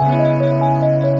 Música